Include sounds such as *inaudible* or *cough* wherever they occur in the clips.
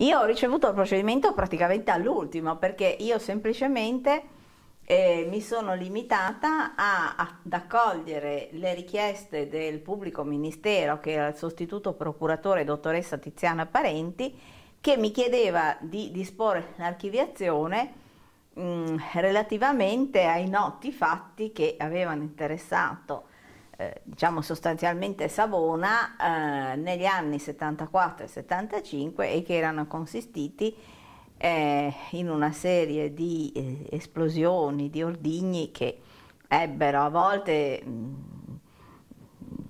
Io ho ricevuto il procedimento praticamente all'ultimo perché io semplicemente eh, mi sono limitata a, ad accogliere le richieste del pubblico ministero, che era il sostituto procuratore dottoressa Tiziana Parenti, che mi chiedeva di disporre l'archiviazione mh, relativamente ai noti fatti che avevano interessato eh, diciamo sostanzialmente Savona eh, negli anni 74 e 75 e che erano consistiti eh, in una serie di eh, esplosioni, di ordigni che ebbero a volte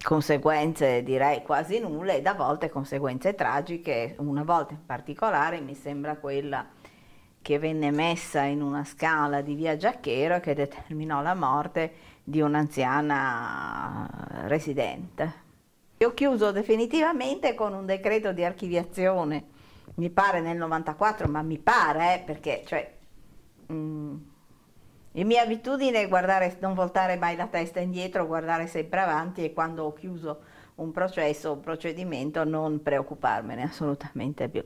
conseguenze direi quasi nulle ed a volte conseguenze tragiche, una volta in particolare mi sembra quella che venne messa in una scala di via Giacchero e che determinò la morte di un'anziana residente. Ho chiuso definitivamente con un decreto di archiviazione, mi pare nel 94, ma mi pare, eh, perché cioè, mh, mm, la mia abitudine è guardare, non voltare mai la testa indietro, guardare sempre avanti e quando ho chiuso un processo, un procedimento, non preoccuparmene assolutamente più.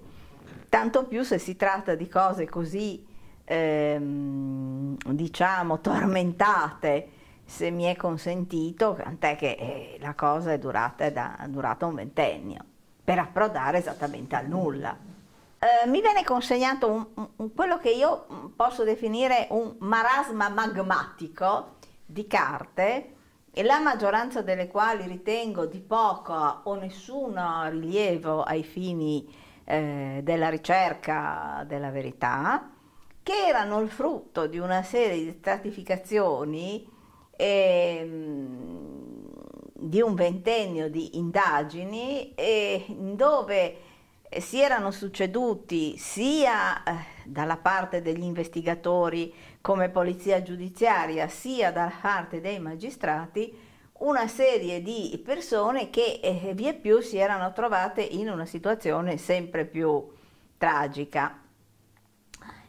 Tanto più se si tratta di cose così, ehm, diciamo, tormentate, se mi è consentito, tant'è che eh, la cosa è durata, da, è durata un ventennio, per approdare esattamente al nulla. Eh, mi viene consegnato un, un, quello che io posso definire un marasma magmatico di carte, e la maggioranza delle quali ritengo di poco o nessuno rilievo ai fini eh, della ricerca della verità, che erano il frutto di una serie di stratificazioni ehm, di un ventennio di indagini eh, dove si erano succeduti sia eh, dalla parte degli investigatori come polizia giudiziaria sia dalla parte dei magistrati una serie di persone che eh, via più si erano trovate in una situazione sempre più tragica.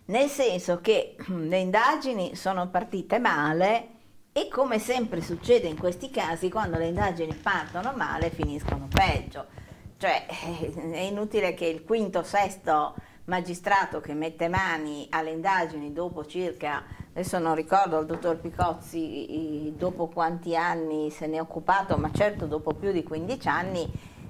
Nel senso che *clears throat* le indagini sono partite male e come sempre succede in questi casi, quando le indagini partono male finiscono peggio. Cioè è inutile che il quinto, sesto magistrato che mette mani alle indagini dopo circa, adesso non ricordo il dottor Picozzi dopo quanti anni se ne è occupato, ma certo dopo più di 15 anni,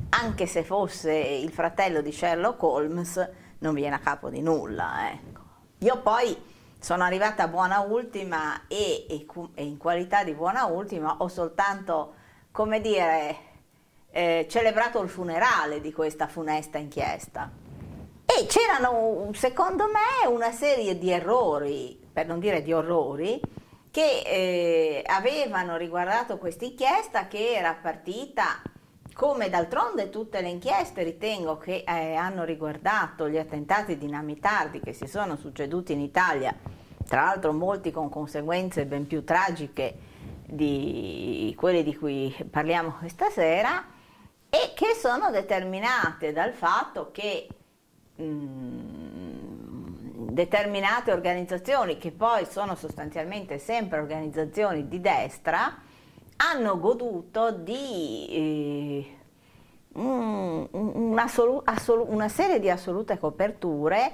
anche se fosse il fratello di Sherlock Holmes, non viene a capo di nulla. Ecco. Io poi sono arrivata buona ultima e, e, e, in qualità di buona ultima ho soltanto, come dire, eh, celebrato il funerale di questa funesta inchiesta. E c'erano, secondo me, una serie di errori, per non dire di orrori, che eh, avevano riguardato questa inchiesta che era partita come d'altronde tutte le inchieste ritengo che eh, hanno riguardato gli attentati dinamitardi che si sono succeduti in Italia tra l'altro molti con conseguenze ben più tragiche di quelle di cui parliamo questa sera e che sono determinate dal fatto che mm, determinate organizzazioni, che poi sono sostanzialmente sempre organizzazioni di destra, hanno goduto di eh, una, una serie di assolute coperture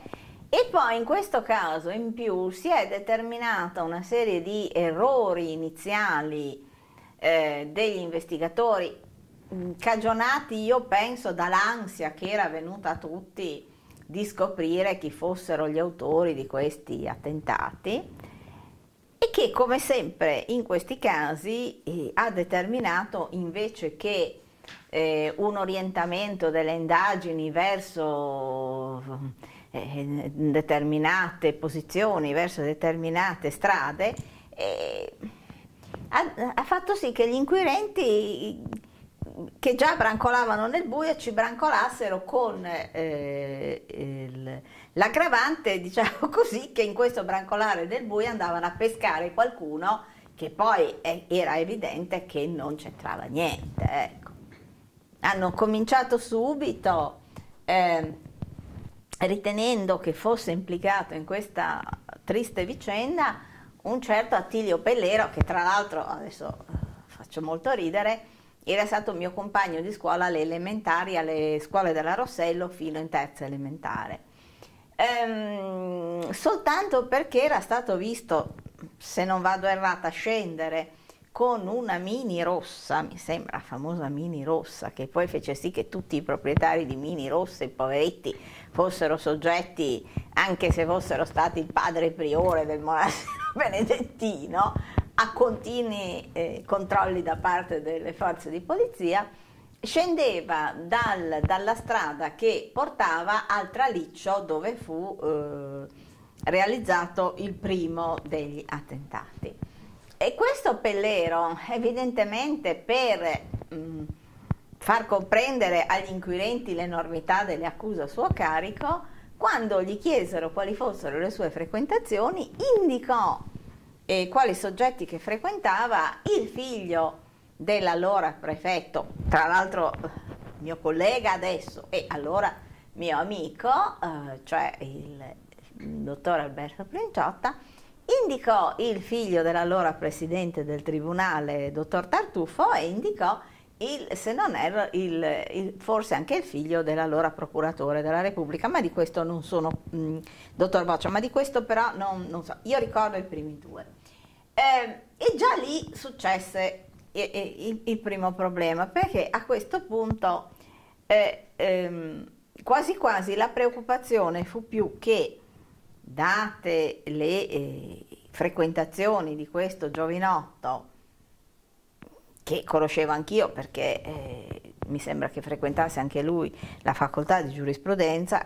e poi in questo caso in più si è determinata una serie di errori iniziali eh, degli investigatori mm, cagionati io penso dall'ansia che era venuta a tutti di scoprire chi fossero gli autori di questi attentati e che come sempre in questi casi eh, ha determinato invece che eh, un orientamento delle indagini verso eh, determinate posizioni, verso determinate strade, eh, ha, ha, fatto sì che gli inquirenti che già brancolavano nel buio ci brancolassero con eh, l'aggravante, diciamo *laughs* così, che in questo brancolare del buio andavano a pescare qualcuno che poi era evidente che non c'entrava niente. Ecco. Hanno cominciato subito eh, ritenendo che fosse implicato in questa triste vicenda un certo Attilio Pellero, che tra l'altro, adesso eh, faccio molto ridere, era stato mio compagno di scuola alle elementari, alle scuole della Rossello fino in terza elementare. ehm, soltanto perché era stato visto, se non vado errata, scendere con una mini rossa, mi sembra la famosa mini rossa, che poi fece sì che tutti i proprietari di mini rosse, poveretti, fossero soggetti, anche se fossero stati il padre priore del monastero *laughs* benedettino, a continui eh, controlli da parte delle forze di polizia, scendeva dal, dalla strada che portava al traliccio dove fu eh, realizzato il primo degli attentati. E questo Pellero, evidentemente per mh, mm, far comprendere agli inquirenti l'enormità delle accuse a suo carico, quando gli chiesero quali fossero le sue frequentazioni, indicò eh, quali soggetti che frequentava il figlio dell'allora prefetto, tra l'altro mio collega adesso e allora mio amico, eh, cioè il, il dottor Alberto Princiotta, indicò il figlio dell'allora presidente del tribunale, dottor Tartufo, e indicò il, se non erro, il, il, forse anche il figlio dell'allora procuratore della Repubblica, ma di questo non sono, mh, mm, dottor Boccia, ma di questo però non, non, so, io ricordo i primi due. Eh, e già lì successe eh, il, il, primo problema, perché a questo punto eh, ehm, quasi quasi la preoccupazione fu più che date le eh, frequentazioni di questo giovinotto, che conoscevo anch'io perché eh, mi sembra che frequentasse anche lui la facoltà di giurisprudenza,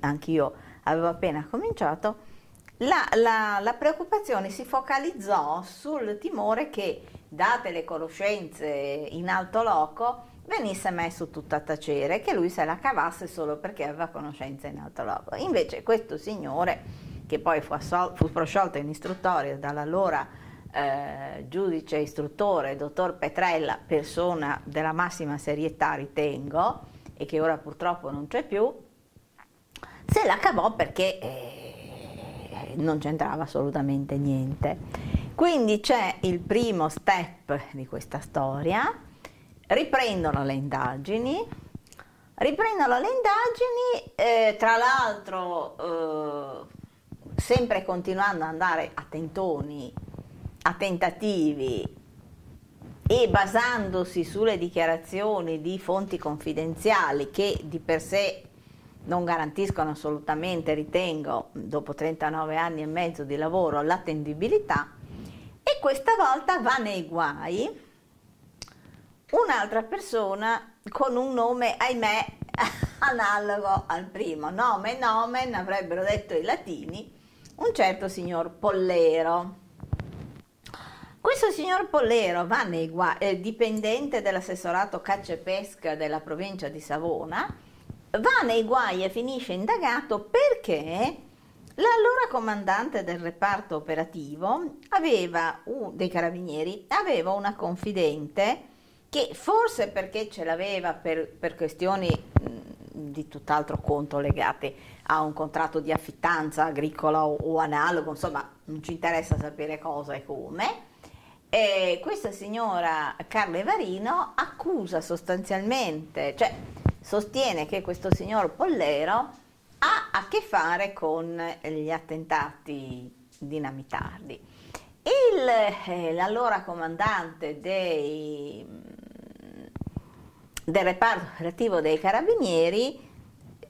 anch'io avevo appena cominciato, la, la, la, preoccupazione si focalizzò sul timore che, date le conoscenze in alto loco, venisse messo tutto a tacere, che lui se la cavasse solo perché aveva conoscenze in alto loco. Invece questo signore, che poi fu, fu prosciolto in istruttoria dall'allora eh, giudice istruttore, dottor Petrella, persona della massima serietà ritengo, e che ora purtroppo non c'è più, se la cavò perché eh, non c'entrava assolutamente niente. Quindi c'è il primo step di questa storia, riprendono le indagini, riprendono le indagini, eh, tra l'altro eh, sempre continuando ad andare a tentoni a tentativi e basandosi sulle dichiarazioni di fonti confidenziali che di per sé non garantiscono assolutamente, ritengo, dopo 39 anni e mezzo di lavoro, l'attendibilità e questa volta va nei guai un'altra persona con un nome, ahimè, *laughs* analogo al primo, nome nomen, avrebbero detto i latini, un certo signor Pollero. Questo signor Pollero va nei guai, è dipendente dell'assessorato caccia e pesca della provincia di Savona, va nei guai e finisce indagato perché l'allora comandante del reparto operativo aveva, uh, dei carabinieri aveva una confidente che forse perché ce l'aveva per, per questioni mh, di tutt'altro conto legate a un contratto di affittanza agricola o, o analogo, insomma non ci interessa sapere cosa e come, e questa signora Carla Evarino accusa sostanzialmente, cioè sostiene che questo signor Pollero ha a che fare con gli attentati dinamitardi. Il, eh, l'allora comandante dei, del reparto operativo dei carabinieri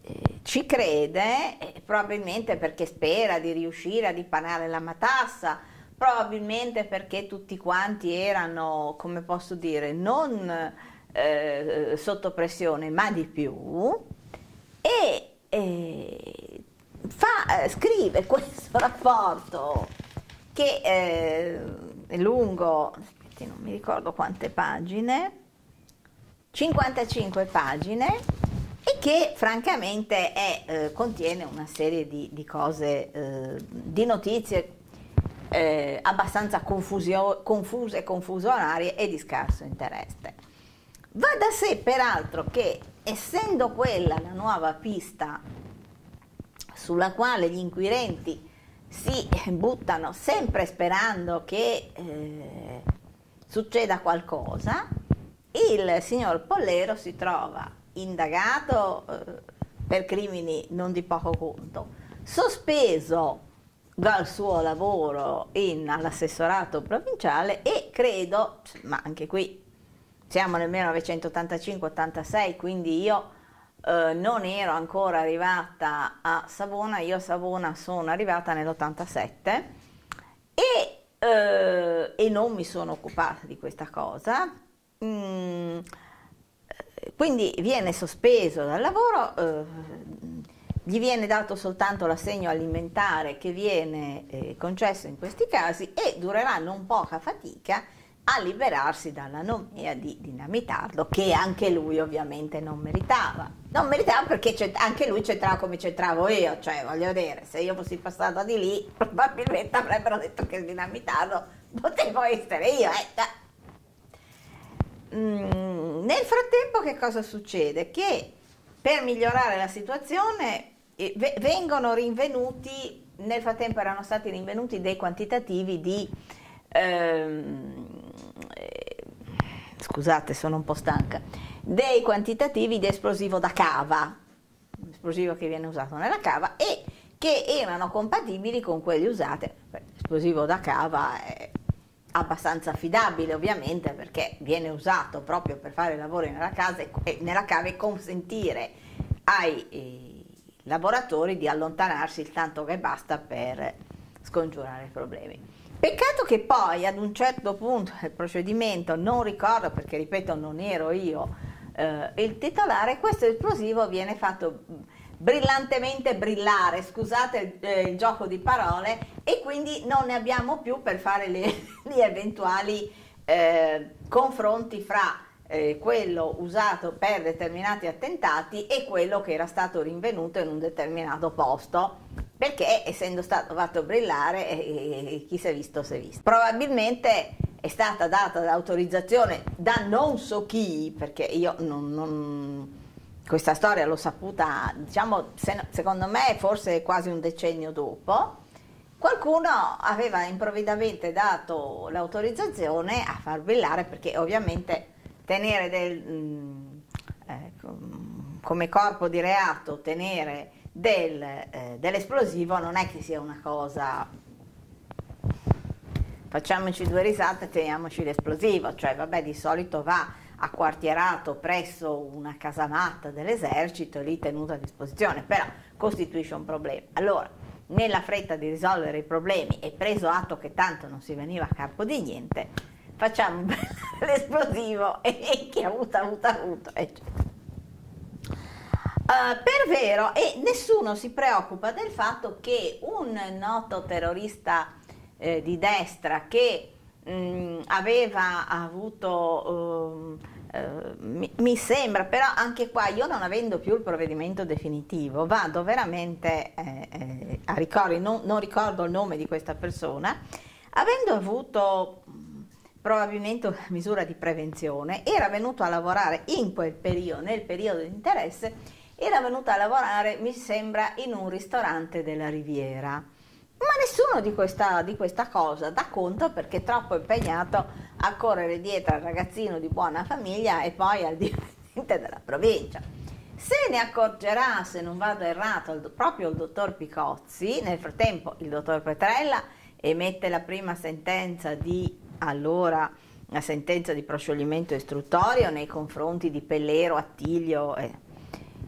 eh, ci crede, eh, probabilmente perché spera di riuscire a dipanare la matassa, probabilmente perché tutti quanti erano, come posso dire, non eh, sotto pressione, ma di più, e eh, fa, scrive *laughs* questo rapporto che eh, è lungo, aspetti, non mi ricordo quante pagine, 55 pagine, e che francamente è, eh, contiene una serie di, di cose, eh, di notizie eh, abbastanza confusio, confuse, confusionarie e di scarso interesse. Va da sé peraltro che essendo quella la nuova pista sulla quale gli inquirenti si buttano sempre sperando che eh, succeda qualcosa, il signor Pollero si trova indagato eh, per crimini non di poco conto, sospeso dal suo lavoro all'assessorato provinciale e credo, ma anche qui siamo nel 1985-86, quindi io eh, non ero ancora arrivata a Savona, io a Savona sono arrivata nell'87 e, eh, e non mi sono occupata di questa cosa. Mm, quindi viene sospeso dal lavoro, eh, gli viene dato soltanto l'assegno alimentare che viene eh, concesso in questi casi e durerà non poca fatica a liberarsi dalla nomea di dinamitarlo, che anche lui ovviamente non meritava. Non meritava perché anche lui c'entrava come c'entravo io, cioè voglio dire, se io fossi passata di lì *laughs* probabilmente avrebbero detto che dinamitarlo potevo essere io. Eh. Mm, nel frattempo che cosa succede? Che per migliorare la situazione eh, vengono rinvenuti, nel frattempo erano stati rinvenuti dei quantitativi di... Ehm, eh, scusate, sono un po' stanca, dei quantitativi di esplosivo da cava, esplosivo che viene usato nella cava e che erano compatibili con quelli usati. L'esplosivo da cava è abbastanza affidabile ovviamente perché viene usato proprio per fare lavori nella, casa e, nella cava e consentire ai eh, lavoratori di allontanarsi il tanto che basta per scongiurare i problemi. Peccato che poi ad un certo punto del procedimento, non ricordo perché ripeto non ero io eh, il titolare, questo esplosivo viene fatto brillantemente brillare, scusate eh, il gioco di parole, e quindi non ne abbiamo più per fare le, *laughs* gli eventuali eh, confronti fra eh, quello usato per determinati attentati e quello che era stato rinvenuto in un determinato posto. Perché essendo stato fatto brillare eh, chi si è visto si è visto. Probabilmente è stata data l'autorizzazione da non so chi perché io non, non questa storia l'ho saputa, diciamo, se, secondo me forse quasi un decennio dopo, qualcuno aveva improvvidamente dato l'autorizzazione a far brillare perché ovviamente tenere del, mh, eh, come corpo di reato, tenere del, eh, dell'esplosivo non è che sia una cosa facciamoci due risate, teniamoci l'esplosivo, cioè vabbè di solito va acquartierato presso una casamatta dell'esercito e lì tenuto a disposizione, però costituisce un problema. Allora, nella fretta di risolvere i problemi e preso atto che tanto non si veniva a capo di niente, facciamo *laughs* l'esplosivo e chi ha avuto ha avuto, ha avuto eccetera. Uh, per vero, e nessuno si preoccupa del fatto che un noto terrorista eh, di destra che mh, mm, aveva avuto, uh, uh, mi, mi, sembra, però anche qua io non avendo più il provvedimento definitivo, vado veramente eh, eh, a ricordi, non, non, ricordo il nome di questa persona, avendo avuto mm, probabilmente una misura di prevenzione, era venuto a lavorare in quel periodo, nel periodo di interesse, era venuto a lavorare, mi sembra, in un ristorante della Riviera ma nessuno di questa, di questa, cosa dà conto perché è troppo impegnato a correre dietro al ragazzino di buona famiglia e poi al *laughs* dipendente della provincia. Se ne accorgerà, se non vado errato, il, proprio il dottor Picozzi, nel frattempo il dottor Petrella emette la prima sentenza di allora la sentenza di proscioglimento istruttorio nei confronti di Pellero, Attilio e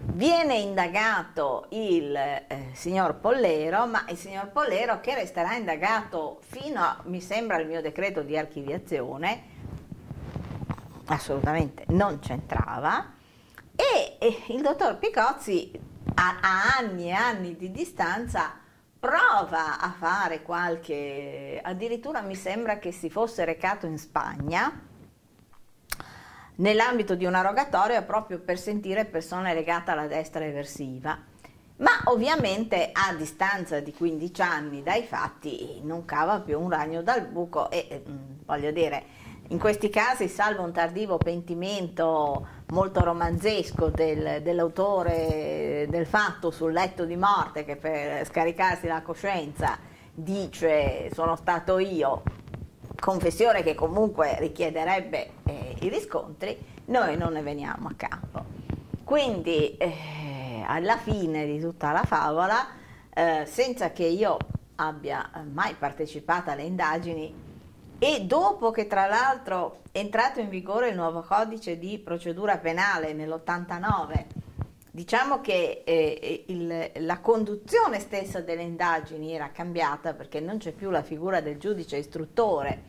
Viene indagato il eh, signor Pollero, ma il signor Pollero che resterà indagato fino a, mi sembra, il mio decreto di archiviazione, assolutamente non c'entrava, e, e, il dottor Picozzi a, a anni e anni di distanza prova a fare qualche, addirittura mi sembra che si fosse recato in Spagna, nell'ambito di una rogatoria proprio per sentire persone legate alla destra eversiva. Ma ovviamente a distanza di 15 anni dai fatti non cava più un ragno dal buco e mm, voglio dire, in questi casi, salvo un tardivo pentimento molto romanzesco del, dell'autore del fatto sul letto di morte che per scaricarsi la coscienza dice sono stato io, confessione che comunque richiederebbe eh, i riscontri, noi non ne veniamo a capo. Quindi eh, alla fine di tutta la favola eh, senza che io abbia mai partecipato alle indagini e dopo che tra l'altro è entrato in vigore il nuovo codice di procedura penale nell'89, diciamo che eh, il, la conduzione stessa delle indagini era cambiata perché non c'è più la figura del giudice istruttore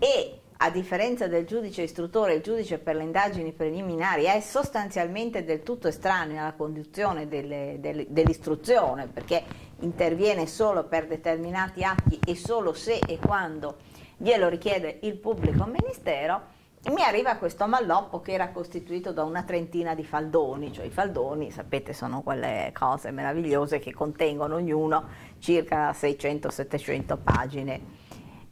e a differenza del giudice istruttore, il giudice per le indagini preliminari è sostanzialmente del tutto estraneo alla conduzione delle, delle, dell'istruzione perché interviene solo per determinati atti e solo se e quando glielo richiede il pubblico ministero, mi arriva questo malloppo che era costituito da una trentina di faldoni, cioè i faldoni, sapete, sono quelle cose meravigliose che contengono ognuno circa 600-700 pagine.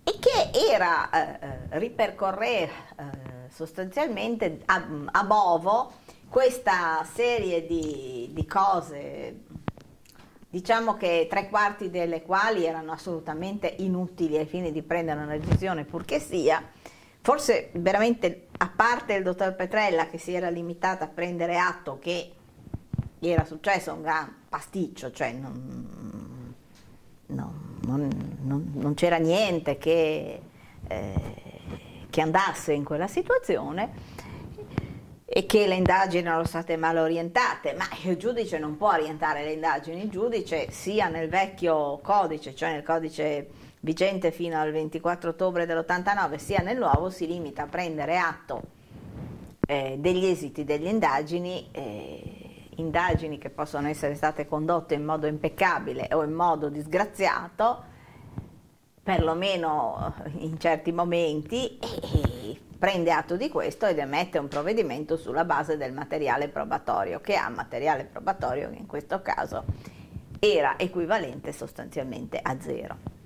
E che era eh, eh, ripercorrere eh, sostanzialmente a, a, Bovo questa serie di, di cose diciamo che tre quarti delle quali erano assolutamente inutili ai fini di prendere una decisione purché sia, forse veramente a parte il dottor Petrella che si era limitata a prendere atto che era successo un gran pasticcio, cioè non, non, non, non c'era niente che, eh, che andasse in quella situazione, e che le indagini erano state mal orientate, ma il giudice non può orientare le indagini, il giudice sia nel vecchio codice, cioè nel codice vigente fino al 24 ottobre dell'89, sia nel nuovo si limita a prendere atto eh, degli esiti delle indagini, eh, indagini che possono essere state condotte in modo impeccabile o in modo disgraziato, perlomeno in certi momenti, e, prende atto di questo ed emette un provvedimento sulla base del materiale probatorio, che ha materiale probatorio che in questo caso era equivalente sostanzialmente a zero.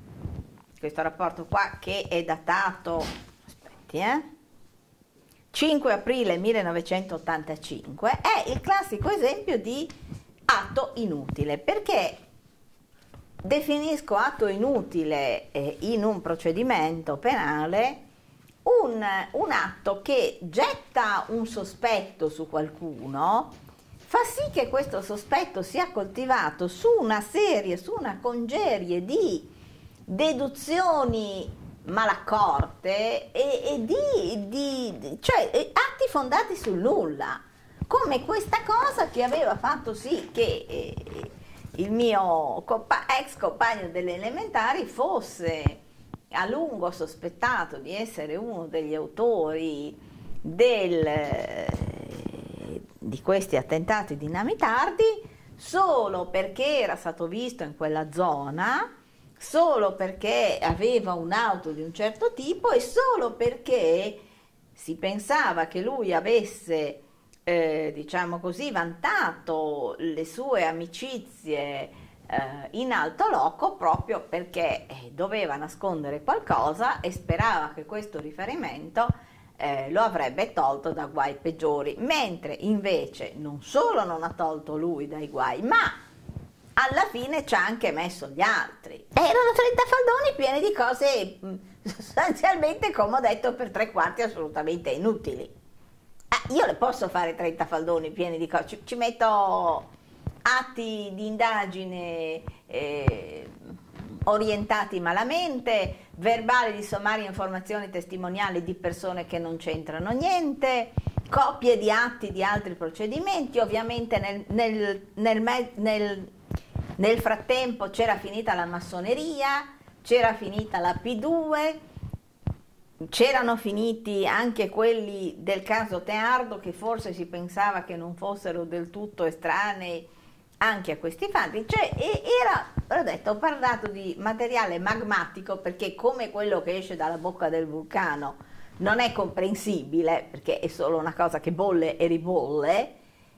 Questo rapporto qua che è datato, aspetti eh, 5 aprile 1985 è il classico esempio di atto inutile, perché definisco atto inutile eh, in un procedimento penale un, un atto che getta un sospetto su qualcuno, fa sì che questo sospetto sia coltivato su una serie, su una congerie di deduzioni malaccorte e, e di, di, cioè atti fondati sul nulla, come questa cosa che aveva fatto sì che eh, il mio compa- ex compagno delle elementari fosse a lungo sospettato di essere uno degli autori del, di questi attentati dinamitardi solo perché era stato visto in quella zona, solo perché aveva un'auto di un certo tipo e solo perché si pensava che lui avesse, eh, diciamo così, vantato le sue amicizie eh, in alto loco proprio perché eh, doveva nascondere qualcosa e sperava che questo riferimento eh, lo avrebbe tolto da guai peggiori, mentre invece non solo non ha tolto lui dai guai, ma alla fine ci ha anche messo gli altri. Erano 30 faldoni pieni di cose mm, *laughs* sostanzialmente, come ho detto, per tre quarti assolutamente inutili. Eh, io le posso fare 30 faldoni pieni di cose, ci, ci metto atti di indagine eh, orientati malamente, verbali di sommarie informazioni testimoniali di persone che non c'entrano niente, copie di atti di altri procedimenti, ovviamente nel, nel, nel, nel, nel frattempo c'era finita la massoneria, c'era finita la P2, c'erano finiti anche quelli del caso Teardo che forse si pensava che non fossero del tutto estranei anche a questi fatti, cioè era, ho detto, ho parlato di materiale magmatico perché come quello che esce dalla bocca del vulcano non è comprensibile perché è solo una cosa che bolle e ribolle,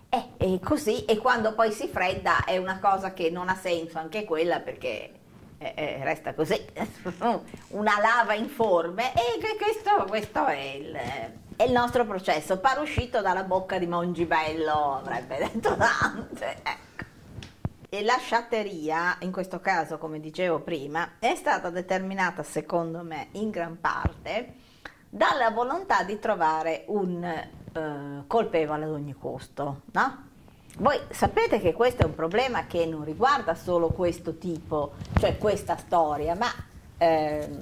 è, è così e quando poi si fredda è una cosa che non ha senso anche quella perché eh, eh, resta così, *laughs* una lava informe e questo, questo è, il, è, il, nostro processo, par uscito dalla bocca di Mongibello, avrebbe detto Dante. Eh. E la sciatteria, in questo caso, come dicevo prima, è stata determinata, secondo me, in gran parte dalla volontà di trovare un eh, colpevole ad ogni costo, no? voi sapete che questo è un problema che non riguarda solo questo tipo, cioè questa storia, ma ehm,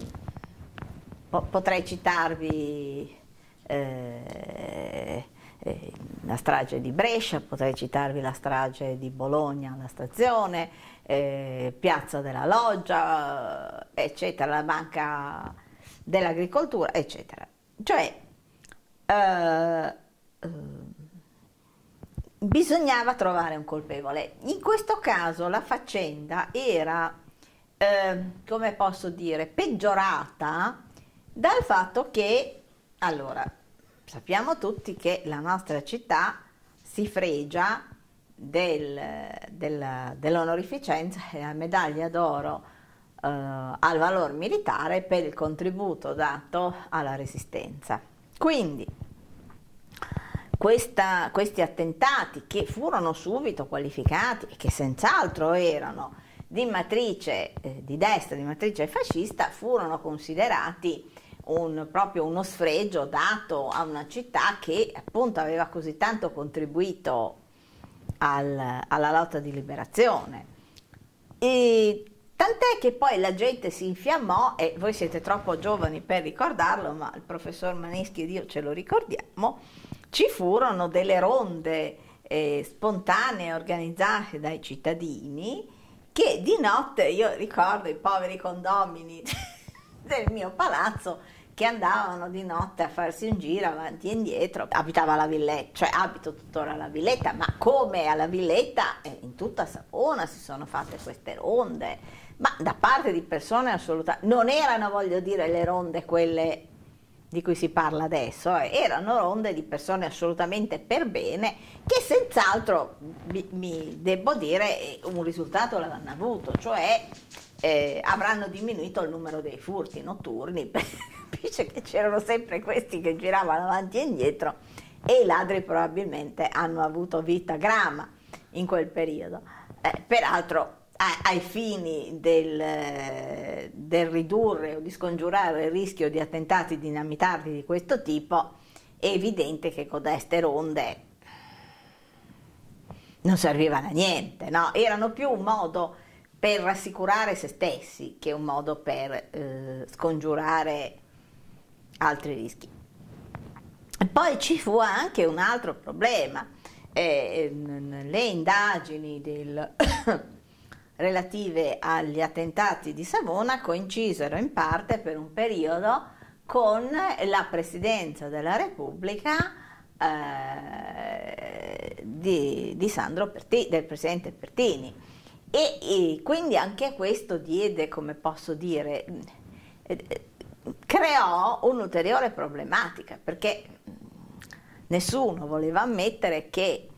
po- potrei citarvi eh, eh, la strage di Brescia, potrei citarvi la strage di Bologna alla stazione, eh, Piazza della Loggia, eccetera, la Banca dell'Agricoltura, eccetera. Cioè, eh, eh, bisognava trovare un colpevole. In questo caso la faccenda era, eh, come posso dire, peggiorata dal fatto che, allora, sappiamo tutti che la nostra città si fregia del, del, dell'onorificenza e la medaglia d'oro eh, al valor militare per il contributo dato alla resistenza. Quindi questa, questi attentati che furono subito qualificati e che senz'altro erano di matrice eh, di destra, di matrice fascista, furono considerati un, proprio uno sfregio dato a una città che appunto aveva così tanto contribuito al, alla lotta di liberazione. E tant'è che poi la gente si infiammò, e voi siete troppo giovani per ricordarlo, ma il professor Maneschi ed io ce lo ricordiamo, ci furono delle ronde eh, spontanee organizzate dai cittadini che di notte, io ricordo i poveri condomini *laughs* del mio palazzo, che andavano di notte a farsi un giro avanti e indietro. Abitava alla Villetta, cioè abito tuttora alla Villetta, ma come alla Villetta, eh, in tutta Savona si sono fatte queste ronde, ma da parte di persone assolutamente... Non erano, voglio dire, le ronde quelle di cui si parla adesso, eh, erano ronde di persone assolutamente per bene che senz'altro, mi, mi devo dire, un risultato l'hanno avuto, cioè eh, avranno diminuito il numero dei furti notturni *laughs* capisce che c'erano sempre questi che giravano avanti e indietro e i ladri probabilmente hanno avuto vita grama in quel periodo. Eh, peraltro ai fini del, del, ridurre o di scongiurare il rischio di attentati dinamitardi di questo tipo, è evidente che codeste ronde non servivano a niente, no? erano più un modo per rassicurare se stessi che un modo per eh, scongiurare altri rischi. Poi ci fu anche un altro problema, eh, le indagini del, *coughs* relative agli attentati di Savona coincisero in parte per un periodo con la presidenza della Repubblica eh, di, di, Sandro Pertini, del presidente Pertini. E, e, quindi anche questo diede, come posso dire, eh, creò un'ulteriore problematica perché nessuno voleva ammettere che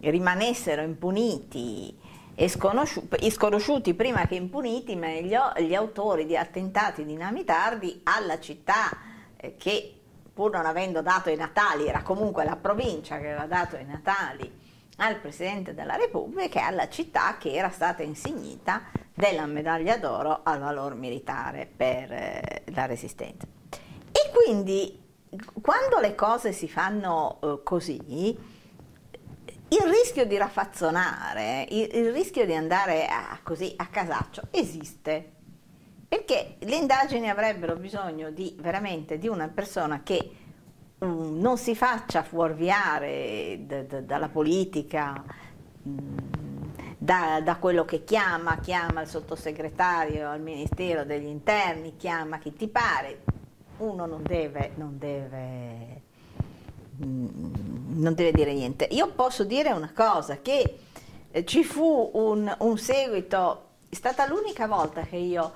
rimanessero impuniti e sconosciuti, prima che impuniti meglio gli autori di attentati dinamitardi alla città eh, che pur non avendo dato i natali era comunque la provincia che aveva dato i natali al Presidente della Repubblica e alla città che era stata insignita della medaglia d'oro al valor militare per eh, la resistenza. E quindi quando le cose si fanno eh, così, il rischio di raffazzonare, il, il rischio di andare a, così a casaccio esiste. Perché le indagini avrebbero bisogno di veramente di una persona che um, non si faccia fuorviare d- d- dalla politica, um, da, da, quello che chiama, chiama il sottosegretario al Ministero degli Interni, chiama chi ti pare. Uno non deve, non deve, non deve dire niente. Io posso dire una cosa, che eh, ci fu un, un seguito, è stata l'unica volta che io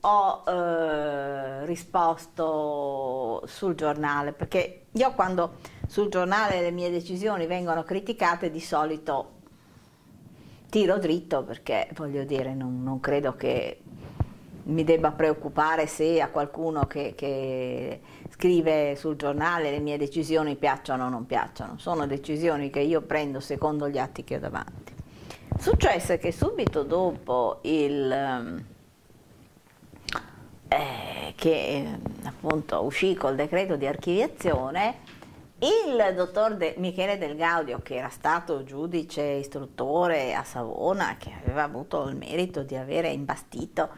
ho eh, risposto sul giornale, perché io quando sul giornale le mie decisioni vengono criticate di solito tiro dritto perché voglio dire non, non credo che mi debba preoccupare se a qualcuno che, che, scrive sul giornale le mie decisioni piacciono o non piacciono, sono decisioni che io prendo secondo gli atti che ho davanti. Successe che subito dopo il eh, che appunto uscì col decreto di archiviazione, Il dottor De Michele Del Gaudio, che era stato giudice istruttore a Savona, che aveva avuto il merito di avere imbastito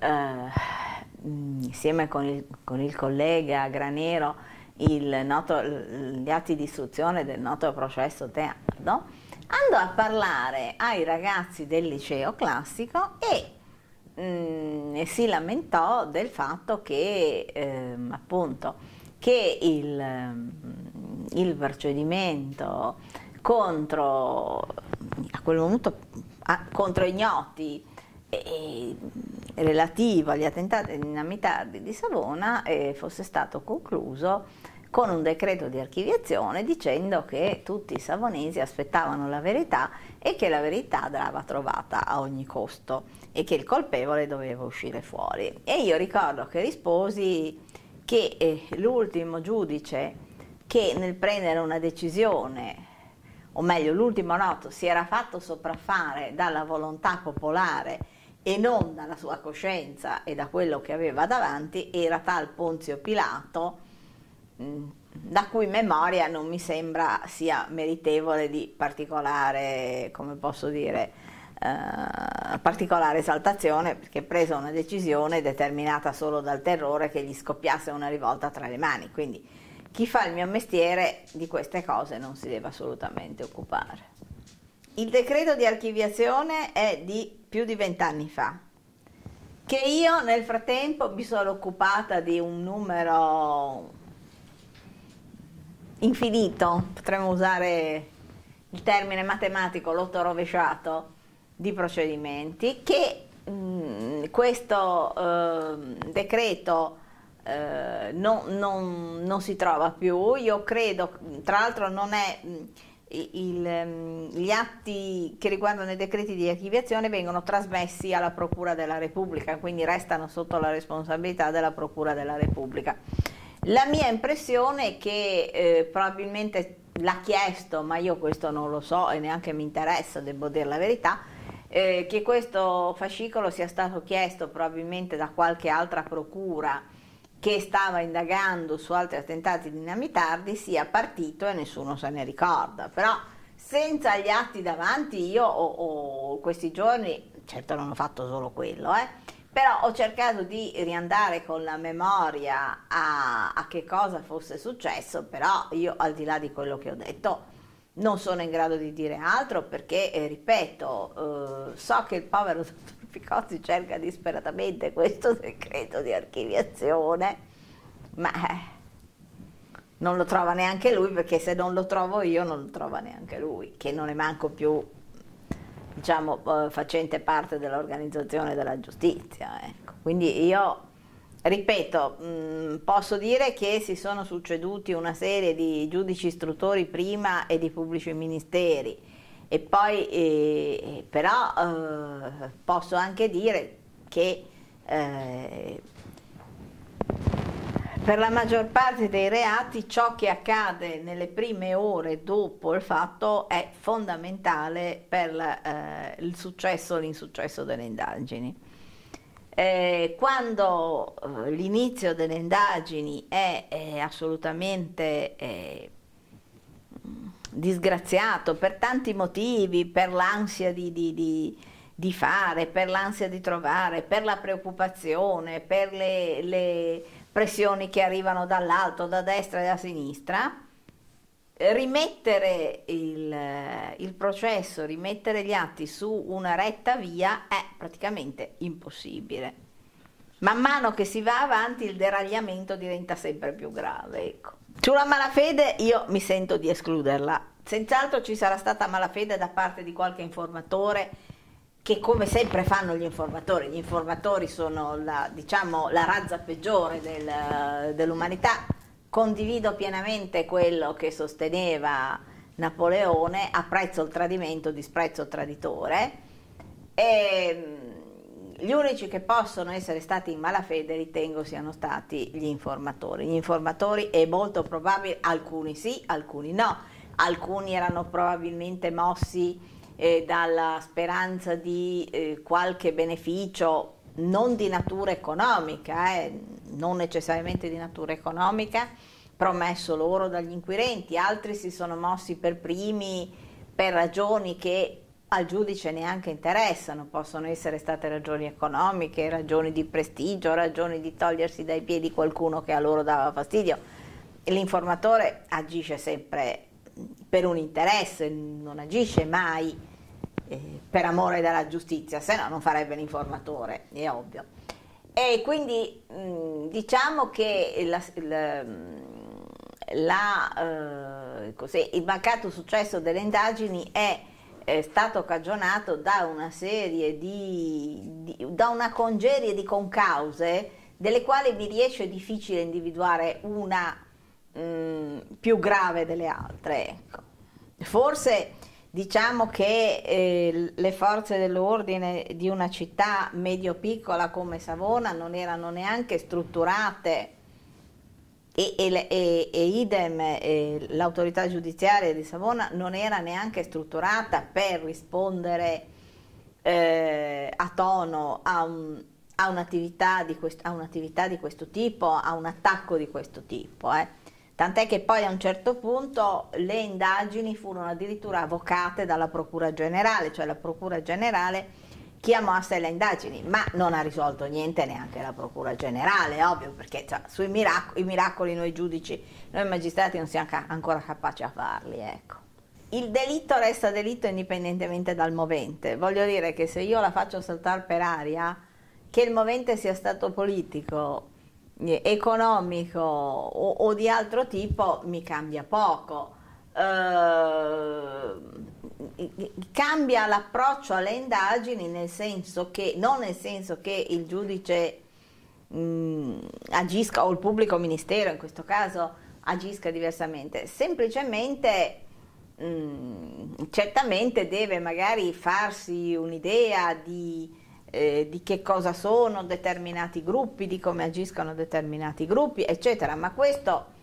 eh, insieme con il, con il, collega Granero noto, gli atti di istruzione del noto processo Teardo, andò a parlare ai ragazzi del liceo classico e mh, si lamentò del fatto che eh, appunto che il, il procedimento contro, a quel momento, a, contro ignoti relativo agli attentati dinamitardi di Savona eh, fosse stato concluso con un decreto di archiviazione dicendo che tutti i savonesi aspettavano la verità e che la verità andava trovata a ogni costo e che il colpevole doveva uscire fuori. E io ricordo che risposi che eh, l'ultimo giudice che nel prendere una decisione, o meglio l'ultimo noto, si era fatto sopraffare dalla volontà popolare e non dalla sua coscienza e da quello che aveva davanti, era tal Ponzio Pilato, mm, da cui memoria non mi sembra sia meritevole di particolare, come posso dire, eh, particolare esaltazione perché presa una decisione determinata solo dal terrore che gli scoppiasse una rivolta tra le mani. Quindi chi fa il mio mestiere di queste cose non si deve assolutamente occupare. Il decreto di archiviazione è di più di vent'anni fa, che io nel frattempo mi sono occupata di un numero infinito, potremmo usare il termine matematico, l'otto rovesciato, di procedimenti che mh, mm, questo eh, decreto eh, no, non, non, si trova più, io credo, tra l'altro non è... Mh, mm, il, mm, gli atti che riguardano i decreti di archiviazione vengono trasmessi alla Procura della Repubblica, quindi restano sotto la responsabilità della Procura della Repubblica. La mia impressione è che eh, probabilmente l'ha chiesto, ma io questo non lo so e neanche mi interessa, devo dire la verità, eh, che questo fascicolo sia stato chiesto probabilmente da qualche altra procura che stava indagando su altri attentati dinamitardi sia partito e nessuno se ne ricorda. Però senza gli atti davanti io ho, ho questi giorni, certo non ho fatto solo quello, eh, però ho cercato di riandare con la memoria a, a che cosa fosse successo, però io al di là di quello che ho detto non sono in grado di dire altro perché, eh, ripeto, eh, so che il povero *laughs* dottor Picozzi cerca disperatamente questo decreto di archiviazione, ma eh, non lo trova neanche lui perché se non lo trovo io non lo trova neanche lui, che non è manco più diciamo, eh, facente parte dell'organizzazione della giustizia. Ecco. Quindi io Ripeto, mm, posso dire che si sono succeduti una serie di giudici istruttori prima e di pubblici ministeri e poi eh, però eh, posso anche dire che eh, per la maggior parte dei reati ciò che accade nelle prime ore dopo il fatto è fondamentale per eh, il successo o l'insuccesso delle indagini. Eh, quando eh, l'inizio delle indagini è, è assolutamente eh, disgraziato per tanti motivi, per l'ansia di, di, di, di, fare, per l'ansia di trovare, per la preoccupazione, per le, le pressioni che arrivano dall'alto, da destra e da sinistra, rimettere il, il, processo, rimettere gli atti su una retta via è praticamente impossibile. Man mano che si va avanti il deragliamento diventa sempre più grave. Ecco. Sulla malafede io mi sento di escluderla. Senz'altro ci sarà stata malafede da parte di qualche informatore che come sempre fanno gli informatori, gli informatori sono la, diciamo, la razza peggiore del, dell'umanità, Condivido pienamente quello che sosteneva Napoleone, apprezzo il tradimento, disprezzo il traditore. E mm, gli unici che possono essere stati in malafede ritengo siano stati gli informatori. Gli informatori è molto probabile, alcuni sì, alcuni no, alcuni erano probabilmente mossi eh, dalla speranza di eh, qualche beneficio non di natura economica, eh, non necessariamente di natura economica, promesso loro dagli inquirenti, altri si sono mossi per primi per ragioni che al giudice neanche interessano, possono essere state ragioni economiche, ragioni di prestigio, ragioni di togliersi dai piedi qualcuno che a loro dava fastidio. L'informatore agisce sempre per un interesse, non agisce mai eh, per amore della giustizia, se no non farebbe l'informatore, è ovvio. E quindi mh, diciamo che la, la, la, eh, così, il mancato successo delle indagini è è stato cagionato da una serie di, di, da una congerie di concause delle quali mi riesce difficile individuare una mh, mm, più grave delle altre. Ecco. Forse diciamo che eh, le forze dell'ordine di una città medio-piccola come Savona non erano neanche strutturate e, e, e, e idem eh, l'autorità giudiziaria di Savona non era neanche strutturata per rispondere eh, a tono a, un, a, un'attività quest, a, un'attività di questo tipo, a un attacco di questo tipo. Eh. Tant'è che poi a un certo punto le indagini furono addirittura avvocate dalla Procura Generale, cioè la Procura Generale chiamò a sé le indagini, ma non ha risolto niente neanche la Procura Generale, ovvio, perché cioè, sui miracoli, miracoli noi giudici, noi magistrati non siamo ca- ancora capaci a farli, ecco. Il delitto resta delitto indipendentemente dal movente, voglio dire che se io la faccio saltare per aria, che il movente sia stato politico, economico o, o di altro tipo, mi cambia poco. Uh, cambia l'approccio alle indagini nel senso che, non nel senso che il giudice mh, agisca o il pubblico ministero in questo caso agisca diversamente, semplicemente mh, certamente deve magari farsi un'idea di, eh, di che cosa sono determinati gruppi, di come agiscono determinati gruppi, eccetera, ma questo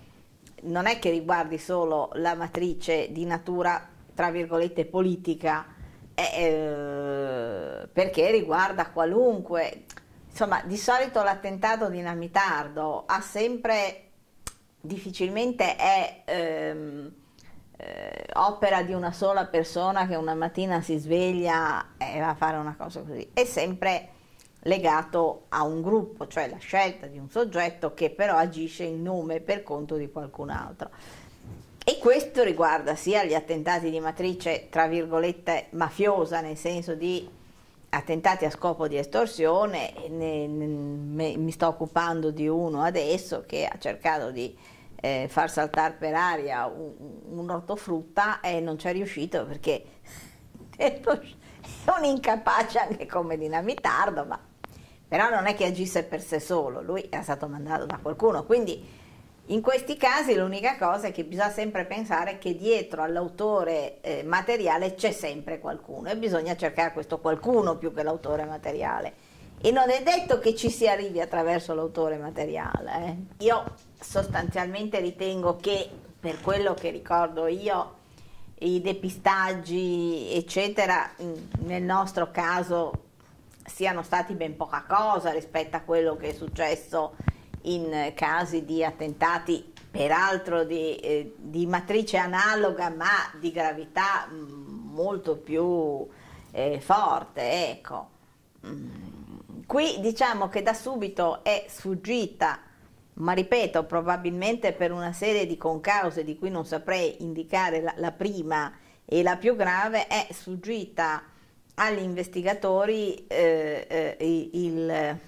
non è che riguardi solo la matrice di natura tra virgolette politica eh, perché riguarda qualunque. Insomma di solito l'attentato dinamitardo ha sempre difficilmente è ehm, eh, opera di una sola persona che una mattina si sveglia e va a fare una cosa così. È sempre legato a un gruppo cioè la scelta di un soggetto che però agisce in nome e per conto di qualcun altro. E questo riguarda sia gli attentati di matrice, tra virgolette, mafiosa, nel senso di attentati a scopo di estorsione, ne, ne, mi sto occupando di uno adesso che ha cercato di eh, far saltare per aria un, un ortofrutta e non ci è riuscito perché *laughs* è un incapace anche come dinamitardo, ma però non è che agisse per sé solo, lui era stato mandato da qualcuno, quindi in questi casi l'unica cosa è che bisogna sempre pensare che dietro all'autore eh, materiale c'è sempre qualcuno e bisogna cercare questo qualcuno più che l'autore materiale. E non è detto che ci si arrivi attraverso l'autore materiale. Eh. Io sostanzialmente ritengo che, per quello che ricordo io, i depistaggi, eccetera, nel nostro caso siano stati ben poca cosa rispetto a quello che è successo in casi di attentati peraltro di, eh, di matrice analoga ma di gravità mm, molto più eh, forte. Ecco. Qui diciamo che da subito è sfuggita, ma ripeto, probabilmente per una serie di concause di cui non saprei indicare la, la prima e la più grave, è sfuggita agli investigatori eh, eh il,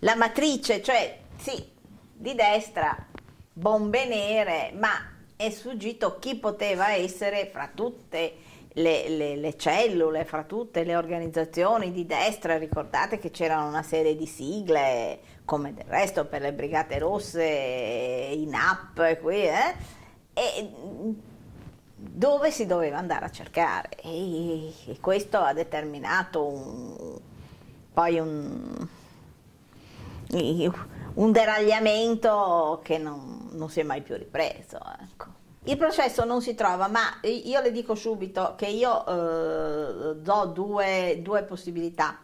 la matrice, cioè sì, di destra, bombe nere, ma è sfuggito chi poteva essere fra tutte le, le, le, cellule, fra tutte le organizzazioni di destra. Ricordate che c'erano una serie di sigle, come del resto per le Brigate Rosse, in app, qui, eh? e dove si doveva andare a cercare. E, e questo ha determinato un, poi un un deragliamento che non, non si è mai più ripreso. Ecco. Il processo non si trova, ma io le dico subito che io eh, do due, due possibilità.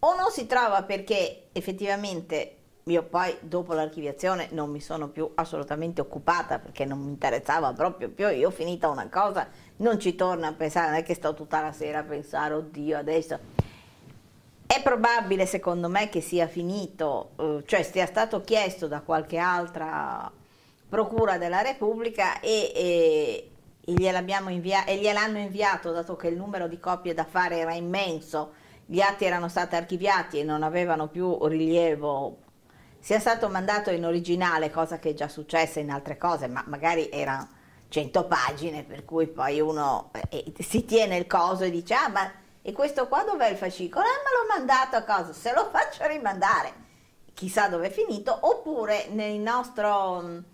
O non si trova perché effettivamente io poi dopo l'archiviazione non mi sono più assolutamente occupata perché non mi interessava proprio più, io ho finita una cosa, non ci torno a pensare, non è che sto tutta la sera a pensare, oddio adesso... È probabile secondo me che sia finito, eh, cioè sia stato chiesto da qualche altra procura della Repubblica e, e, e gliel'hanno invia- inviato, dato che il numero di copie da fare era immenso, gli atti erano stati archiviati e non avevano più rilievo sia stato mandato in originale, cosa che è già successa in altre cose, ma magari erano 100 pagine, per cui poi uno eh, si tiene il coso e dice, ah ma e questo qua dov'è il fascicolo? Eh, me l'ho mandato a cosa? Se lo faccio rimandare, chissà dove è finito, oppure nel nostro,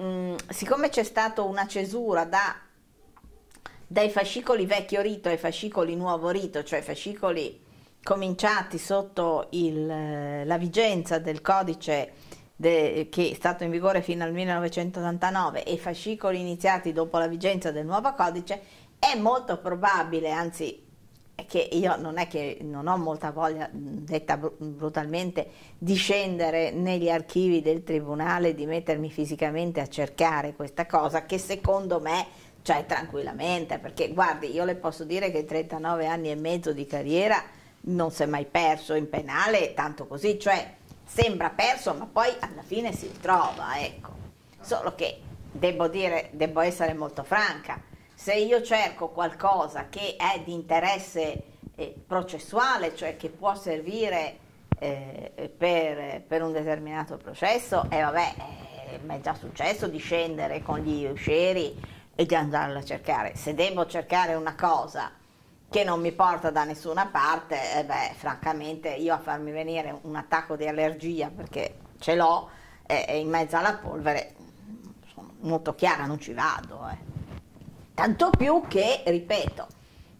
mm, siccome c'è stata una cesura da, dai fascicoli vecchio rito ai fascicoli nuovo rito, cioè fascicoli cominciati sotto il, eh, la vigenza del codice de, che è stato in vigore fino al 1989 e fascicoli iniziati dopo la vigenza del nuovo codice, è molto probabile, anzi che io non è che non ho molta voglia, detta brutalmente, di scendere negli archivi del tribunale, di mettermi fisicamente a cercare questa cosa che secondo me cioè tranquillamente, perché guardi, io le posso dire che 39 anni e mezzo di carriera non si è mai perso in penale, tanto così, cioè sembra perso, ma poi alla fine si trova, ecco. Solo che devo dire, devo essere molto franca, se io cerco qualcosa che è di interesse eh, processuale, cioè che può servire eh, per, per, un determinato processo, e eh, vabbè, eh, mi è già successo di scendere con gli uscieri e di andarla a cercare. Se devo cercare una cosa che non mi porta da nessuna parte, eh beh, francamente io a farmi venire un attacco di allergia perché ce l'ho e eh, in mezzo alla polvere, sono molto chiara, non ci vado. Tanto più che, ripeto,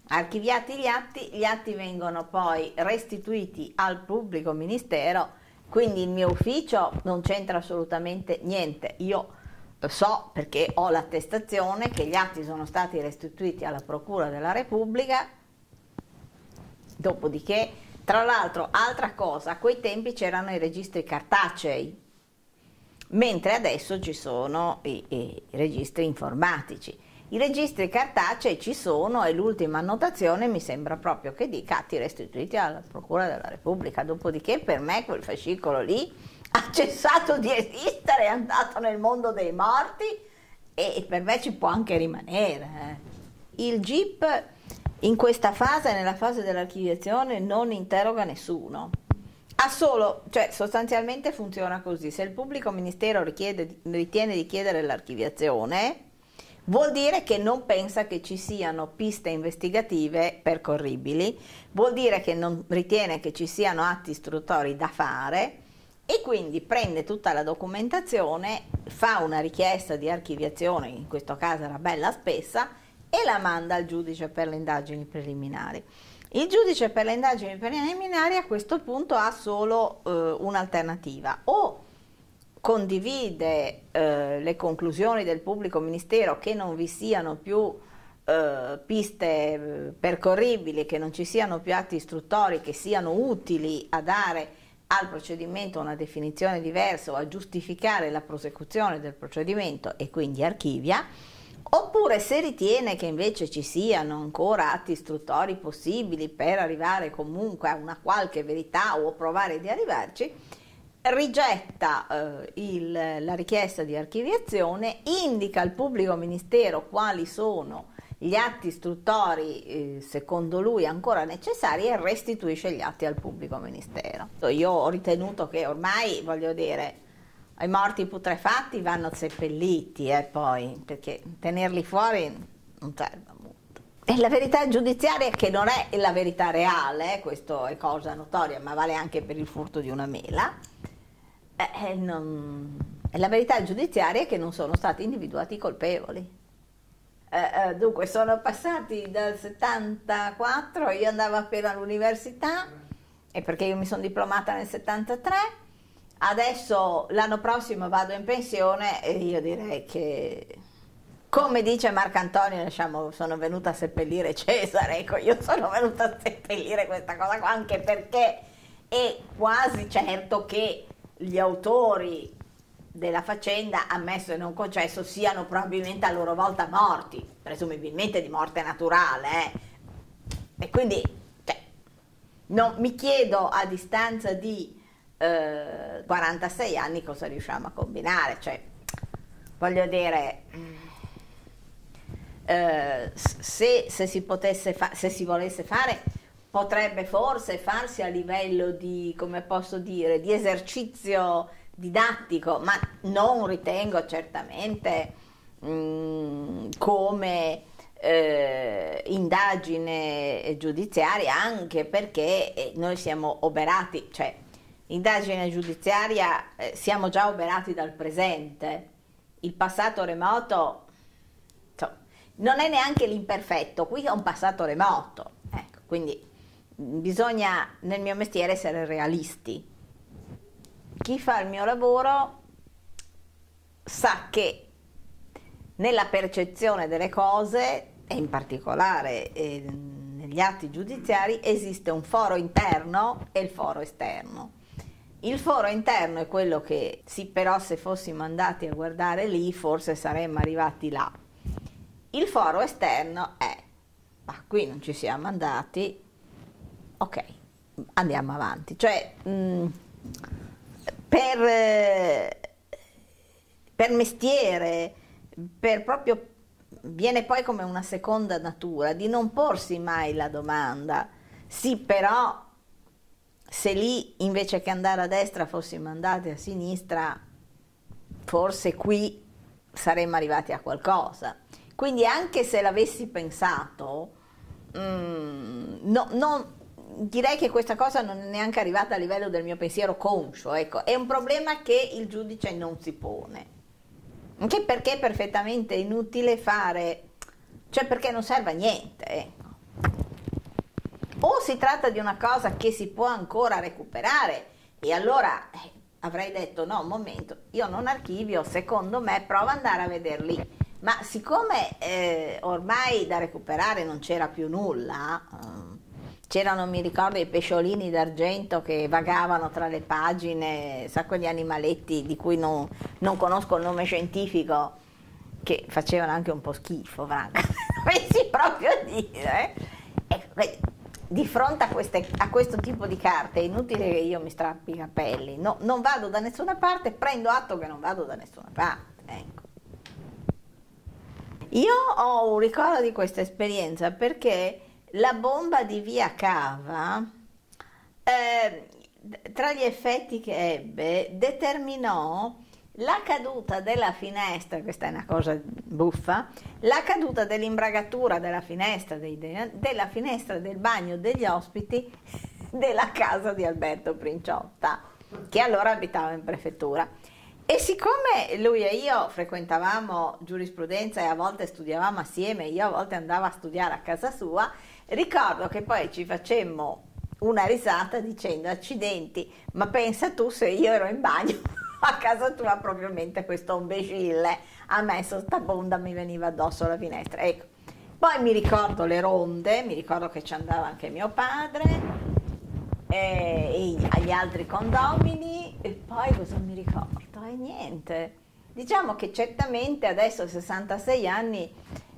archiviati gli atti, gli atti vengono poi restituiti al pubblico ministero, quindi il mio ufficio non c'entra assolutamente niente. Io so perché ho l'attestazione che gli atti sono stati restituiti alla Procura della Repubblica Dopodiché, tra l'altro, altra cosa, a quei tempi c'erano i registri cartacei, mentre adesso ci sono i, i registri informatici. I registri cartacei ci sono e l'ultima annotazione mi sembra proprio che dica atti restituiti alla Procura della Repubblica, dopodiché per me quel fascicolo lì ha cessato di esistere, è andato nel mondo dei morti e per me ci può anche rimanere. Eh. Il GIP in questa fase, nella fase dell'archiviazione, non interroga nessuno. Ha solo, cioè sostanzialmente funziona così, se il pubblico ministero richiede, ritiene di chiedere l'archiviazione, vuol dire che non pensa che ci siano piste investigative percorribili, vuol dire che non ritiene che ci siano atti istruttori da fare e quindi prende tutta la documentazione, fa una richiesta di archiviazione, in questo caso era bella spessa, e la manda al giudice per le indagini preliminari. Il giudice per le indagini preliminari a questo punto ha solo eh, un'alternativa, o condivide eh, le conclusioni del pubblico ministero che non vi siano più eh, piste eh, percorribili, che non ci siano più atti istruttori che siano utili a dare al procedimento una definizione diversa o a giustificare la prosecuzione del procedimento e quindi archivia, Oppure se ritiene che invece ci siano ancora atti istruttori possibili per arrivare comunque a una qualche verità o provare di arrivarci, rigetta eh, il, la richiesta di archiviazione, indica al pubblico ministero quali sono gli atti istruttori eh, secondo lui ancora necessari e restituisce gli atti al pubblico ministero. Io ho ritenuto che ormai, voglio dire, i morti putrefatti vanno seppelliti eh, poi, perché tenerli fuori non serve molto. E la verità giudiziaria che non è la verità reale, eh, questo è cosa notoria, ma vale anche per il furto di una mela, eh, eh non... la verità giudiziaria è che non sono stati individuati i colpevoli. Eh, eh, dunque, sono passati dal 74, io andavo appena all'università, e perché io mi sono diplomata nel 73, Adesso l'anno prossimo vado in pensione e io direi che, come dice Marcantonio, diciamo, sono venuta a seppellire Cesare, ecco, io sono venuta a seppellire questa cosa qua anche perché è quasi certo che gli autori della faccenda, ammesso e non concesso, siano probabilmente a loro volta morti, presumibilmente di morte naturale. Eh. E quindi cioè, non, mi chiedo a distanza di eh, 46 anni cosa riusciamo a combinare. Cioè, voglio dire, eh, se, se, si se si volesse fare, potrebbe forse farsi a livello di, come posso dire, di esercizio didattico, ma non ritengo certamente mm, come eh, indagine giudiziaria, anche perché eh, noi siamo oberati, cioè indagine giudiziaria eh, siamo già oberati dal presente, il passato remoto cioè, non è neanche l'imperfetto, qui è un passato remoto, ecco, quindi bisogna nel mio mestiere essere realisti chi fa il mio lavoro sa che nella percezione delle cose, e in particolare eh, negli atti giudiziari, esiste un foro interno e il foro esterno. Il foro interno è quello che, sì, però se fossimo andati a guardare lì, forse saremmo arrivati là. Il foro esterno è, ma qui non ci siamo andati, ok, andiamo avanti. Cioè, mh, mm, per, eh, per mestiere, per proprio viene poi come una seconda natura di non porsi mai la domanda, sì però se lì invece che andare a destra fossimo andati a sinistra, forse qui saremmo arrivati a qualcosa. Quindi anche se l'avessi pensato, mm, no, non, direi che questa cosa non è neanche arrivata a livello del mio pensiero conscio, ecco, è un problema che il giudice non si pone. Anche perché è perfettamente inutile fare, cioè perché non serve a niente, ecco. O si tratta di una cosa che si può ancora recuperare e allora eh, avrei detto no, un momento, io non archivio, secondo me prova ad andare a vederli. Ma siccome eh, ormai da recuperare non c'era più nulla, eh, c'erano, mi ricordo, i pesciolini d'argento che vagavano tra le pagine, sa quegli animaletti di cui non, non conosco il nome scientifico, che facevano anche un po' schifo, Franco, *laughs* dovessi proprio dire. Ecco, di fronte a, queste, a, questo tipo di carte è inutile che io mi strappi i capelli, no, non vado da nessuna parte, prendo atto che non vado da nessuna parte. Ecco. Io ho un ricordo di questa esperienza perché la bomba di via Cava, eh, tra gli effetti che ebbe, determinò la caduta della finestra, questa è una cosa buffa, la caduta dell'imbragatura della finestra, dei, della finestra del bagno degli ospiti della casa di Alberto Princiotta, che allora abitava in prefettura. E siccome lui e io frequentavamo giurisprudenza e a volte studiavamo assieme, io a volte andavo a studiare a casa sua, Ricordo che poi ci facemmo una risata dicendo accidenti, ma pensa tu se io ero in bagno *laughs* a casa tua propriamente questo imbecille ha messo sta bonda mi veniva addosso alla finestra. Ecco. Poi mi ricordo le ronde, mi ricordo che ci andava anche mio padre e, e agli altri condomini e poi cosa mi ricordo? E niente. Diciamo che certamente adesso a 66 anni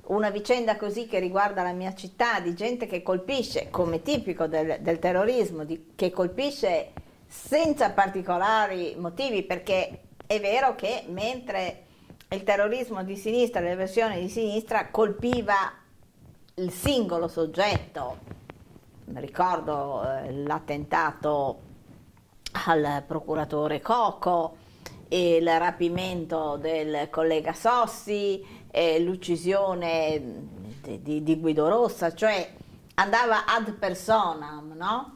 una vicenda così che riguarda la mia città, di gente che colpisce, come tipico del, del terrorismo, di, che colpisce senza particolari motivi, perché è vero che mentre il terrorismo di sinistra, le versioni di sinistra, colpiva il singolo soggetto, ricordo eh, l'attentato al procuratore Coco, il rapimento del collega Sossi, eh, l'uccisione di, di, Guido Rossa, cioè andava ad personam, no?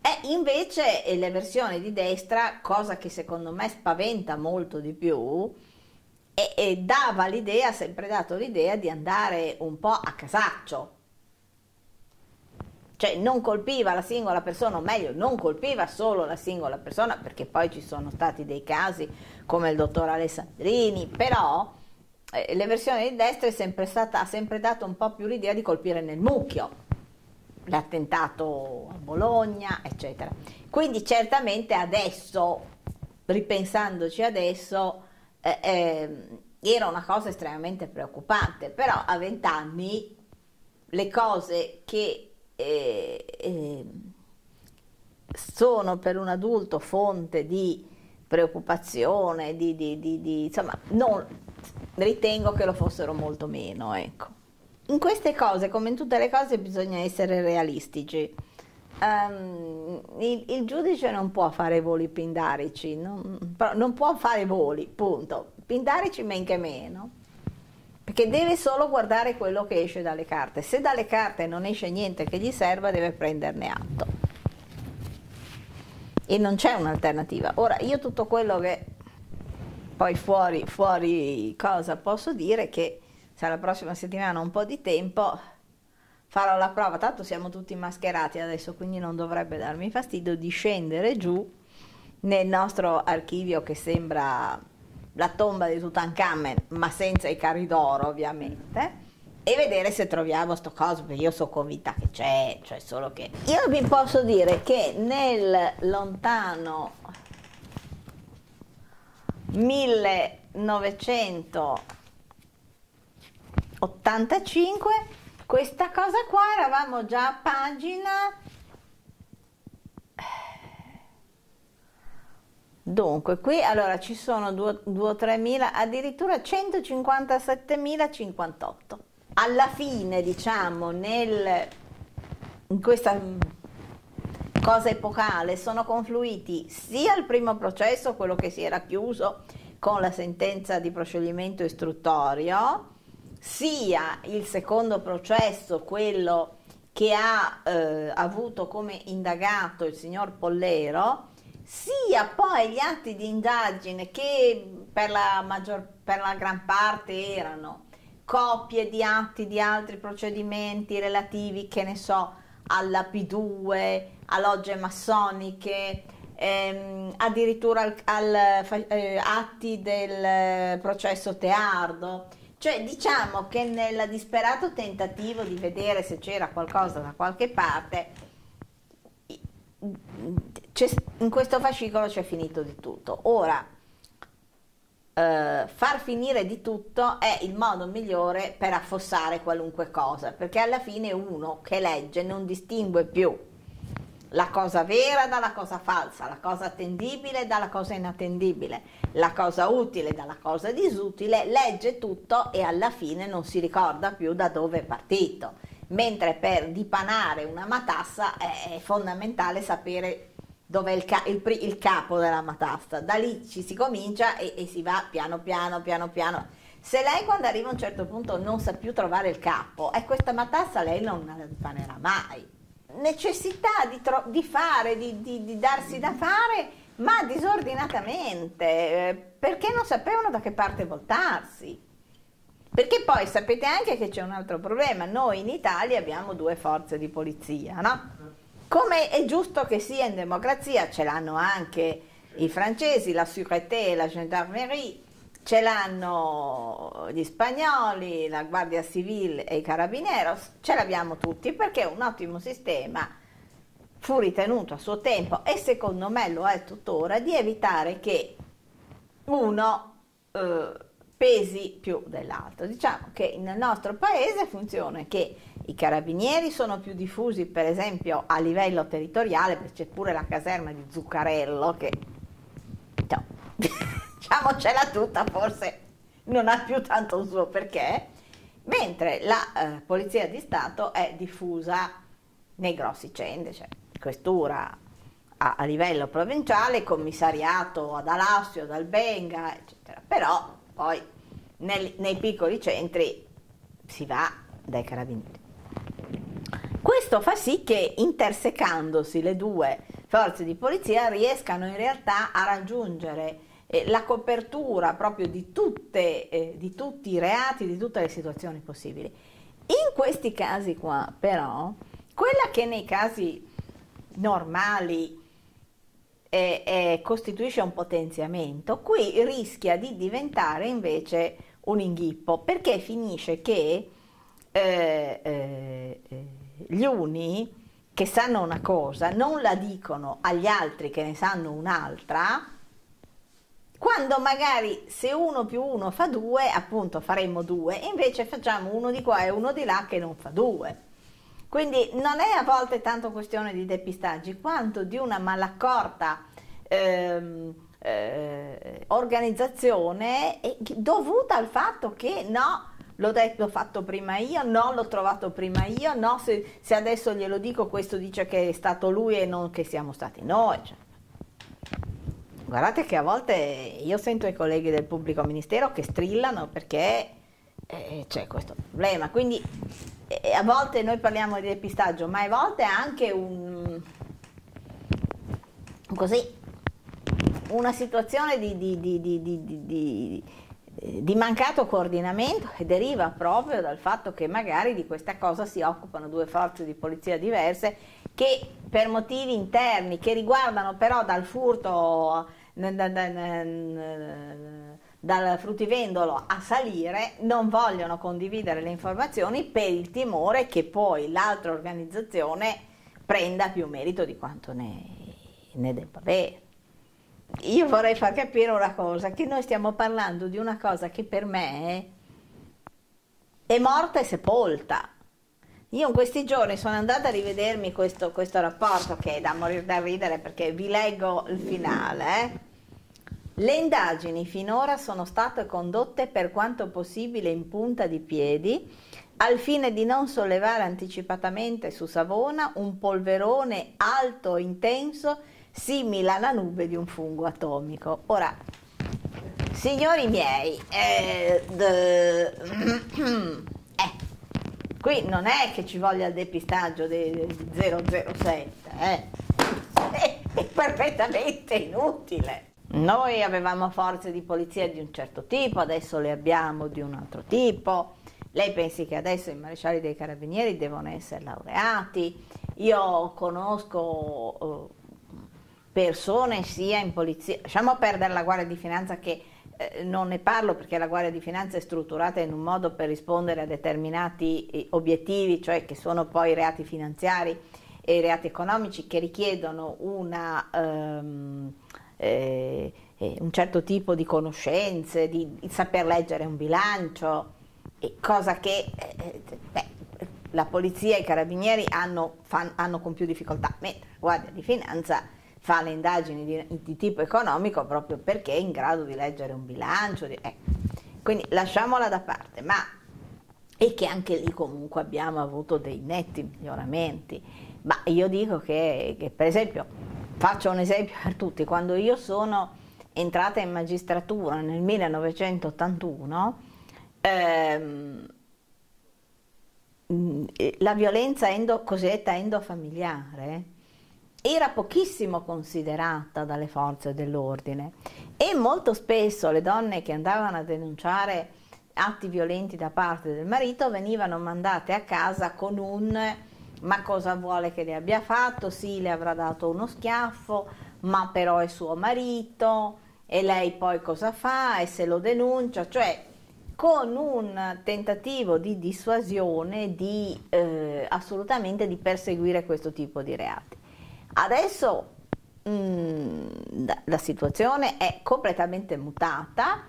E invece le versioni di destra, cosa che secondo me spaventa molto di più, e, e dava l'idea, ha sempre dato l'idea di andare un po' a casaccio, cioè non colpiva la singola persona, o meglio, non colpiva solo la singola persona, perché poi ci sono stati dei casi come il dottor Alessandrini, però eh, le versioni di destra sempre stata, ha sempre dato un po' più l'idea di colpire nel mucchio, l'attentato a Bologna, eccetera. Quindi certamente adesso ripensandoci adesso, eh, eh, era una cosa estremamente preoccupante, però a vent'anni le cose che eh, eh, sono per un adulto fonte di preoccupazione, di, di, di, di, insomma, non, ritengo che lo fossero molto meno, ecco. In queste cose, come in tutte le cose, bisogna essere realistici. Um, il, il, giudice non può fare voli pindarici, non, non può fare voli, punto. Pindarici men che meno, perché deve solo guardare quello che esce dalle carte. Se dalle carte non esce niente che gli serva, deve prenderne atto e non c'è un'alternativa. Ora, io tutto quello che poi fuori, fuori cosa? Posso dire che se la prossima settimana ho un po' di tempo farò la prova, tanto siamo tutti mascherati adesso, quindi non dovrebbe darmi fastidio di scendere giù nel nostro archivio che sembra la tomba di Tutankhamen, ma senza i carri d'oro ovviamente e vedere se troviamo sto coso, perché io sono convinta che c'è, cioè solo che... Io vi posso dire che nel lontano 1985 questa cosa qua eravamo già a pagina Dunque, qui allora ci sono 2 o 3 mila, addirittura 157.058 alla fine, diciamo, nel, in questa cosa epocale sono confluiti sia il primo processo, quello che si era chiuso con la sentenza di proscioglimento istruttorio, sia il secondo processo, quello che ha eh, avuto come indagato il signor Pollero, sia poi gli atti di indagine che per la, maggior, per la gran parte erano copie di atti di altri procedimenti relativi, che ne so, alla P2, a logge massoniche, ehm, addirittura al, al, eh, atti del processo Teardo. Cioè diciamo che nel disperato tentativo di vedere se c'era qualcosa da qualche parte, in questo fascicolo c'è finito di tutto. Ora, eh, far finire di tutto è il modo migliore per affossare qualunque cosa, perché alla fine uno che legge non distingue più la cosa vera dalla cosa falsa, la cosa attendibile dalla cosa inattendibile, la cosa utile dalla cosa disutile, legge tutto e alla fine non si ricorda più da dove è partito. Mentre per dipanare una matassa è fondamentale sapere dove è il, ca- il, il, capo della matassa. Da lì ci si comincia e, e, si va piano piano, piano piano. Se lei quando arriva a un certo punto non sa più trovare il capo, e questa matassa lei non la dipanerà mai. Necessità di, di fare, di, di, di, darsi da fare, ma disordinatamente, eh, perché non sapevano da che parte voltarsi. Perché poi sapete anche che c'è un altro problema, noi in Italia abbiamo due forze di polizia, no? Come è giusto che sia in democrazia, ce l'hanno anche i francesi, la Sûreté e la Gendarmerie, ce l'hanno gli spagnoli, la Guardia Civile e i Carabineros, ce l'abbiamo tutti perché è un ottimo sistema fu ritenuto a suo tempo e secondo me lo è tuttora di evitare che uno eh, pesi più dell'altro. Diciamo che nel nostro paese funziona che i carabinieri sono più diffusi, per esempio, a livello territoriale, perché c'è pure la caserma di Zuccarello che, no, *laughs* diciamocela tutta, forse non ha più tanto un suo perché, mentre la eh, Polizia di Stato è diffusa nei grossi centri, cioè questura a, a livello provinciale, commissariato ad Alassio, ad Albenga, eccetera. Però poi nel, nei piccoli centri si va dai carabinieri. Questo fa sì che intersecandosi le due forze di polizia riescano in realtà a raggiungere la copertura proprio di, tutte, eh, di tutti i reati, di tutte le situazioni possibili. In questi casi qua però, quella che nei casi normali eh, eh, costituisce un potenziamento, qui rischia di diventare invece un inghippo, perché finisce che eh, eh gli uni che sanno una cosa non la dicono agli altri che ne sanno un'altra quando magari se uno più uno fa due, appunto faremmo due, invece facciamo uno di qua e uno di là che non fa due. Quindi non è a volte tanto questione di depistaggi quanto di una malaccorta ehm, eh, organizzazione dovuta al fatto che no, l'ho, detto, l'ho fatto prima io, no, l'ho trovato prima io, no, se, se, adesso glielo dico questo dice che è stato lui e non che siamo stati noi. Cioè. Guardate che a volte io sento i colleghi del pubblico ministero che strillano perché eh, c'è questo problema. Quindi eh, a volte noi parliamo di depistaggio, ma a volte anche un, così, una situazione di, di, di, di, mancato coordinamento che deriva proprio dal fatto che magari di questa cosa si occupano due forze di polizia diverse che per motivi interni, che riguardano però dal furto dal fruttivendolo a salire non vogliono condividere le informazioni per il timore che poi l'altra organizzazione prenda più merito di quanto ne, ne debba avere. Io vorrei far capire una cosa, che noi stiamo parlando di una cosa che per me è morta e sepolta. Io in questi giorni sono andata a rivedermi questo, questo rapporto che è da morire da ridere perché vi leggo il finale. Eh? Le indagini finora sono state condotte per quanto possibile in punta di piedi al fine di non sollevare anticipatamente su Savona un polverone alto e intenso simile alla nube di un fungo atomico. Ora, signori miei, eh, de... *clears throat* eh, qui non è che ci voglia il depistaggio del 007, eh. è perfettamente inutile. Noi avevamo forze di polizia di un certo tipo, adesso le abbiamo di un altro tipo. Lei pensi che adesso i marescialli dei carabinieri devono essere laureati? Io conosco uh, persone sia in polizia, lasciamo perdere la Guardia di Finanza che eh, non ne parlo perché la Guardia di Finanza è strutturata in un modo per rispondere a determinati eh, obiettivi, cioè che sono poi reati finanziari e reati economici che richiedono una... Um, eh, eh, un certo tipo di conoscenze, di, di saper leggere un bilancio, cosa che eh, beh, la polizia e i carabinieri hanno, fan, hanno, con più difficoltà, mentre la Guardia di Finanza fa le indagini di, di, tipo economico proprio perché è in grado di leggere un bilancio. Di, eh. Quindi lasciamola da parte, ma e che anche lì comunque abbiamo avuto dei netti miglioramenti. Ma io dico che, che per esempio Faccio un esempio per tutti, quando io sono entrata in magistratura nel 1981, ehm, la violenza endo, cosiddetta endofamiliare era pochissimo considerata dalle forze dell'ordine e molto spesso le donne che andavano a denunciare atti violenti da parte del marito venivano mandate a casa con un ma cosa vuole che le abbia fatto? Sì, le avrà dato uno schiaffo, ma però è suo marito e lei poi cosa fa e se lo denuncia, cioè con un tentativo di dissuasione di eh, assolutamente di perseguire questo tipo di reati. Adesso mh, mm, la situazione è completamente mutata.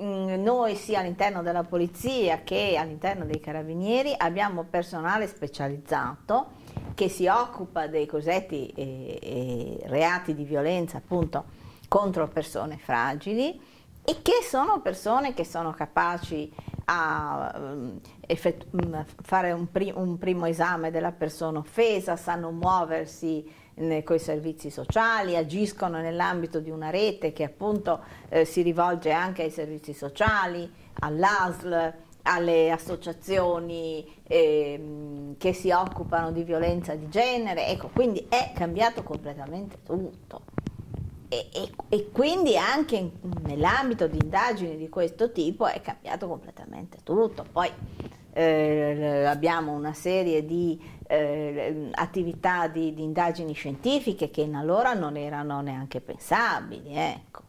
Mm, noi sia all'interno della polizia che all'interno dei carabinieri abbiamo personale specializzato che si occupa dei cosiddetti eh, eh, reati di violenza appunto contro persone fragili e che sono persone che sono capaci a um, fare un, pri- un primo esame della persona offesa, sanno muoversi con i servizi sociali, agiscono nell'ambito di una rete che appunto eh, si rivolge anche ai servizi sociali, all'ASL, alle associazioni eh, che si occupano di violenza di genere, ecco, quindi è cambiato completamente tutto. E, e, e quindi anche nell'ambito di indagini di questo tipo è cambiato completamente tutto. Poi eh, abbiamo una serie di eh, attività di, di, indagini scientifiche che in allora non erano neanche pensabili. Ecco.